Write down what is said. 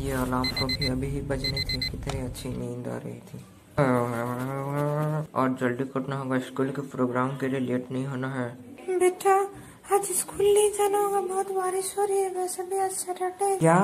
ये अलार्म तो भी अभी ही बजने थे कितनी अच्छी नींद आ रही थी। और जल्दी करना होगा स्कूल के प्रोग्राम के लिए लेट नहीं होना है। बेटा आज स्कूल नहीं जाना होगा बहुत बारिश हो रही है वैसे भी आज सैटरडे क्या?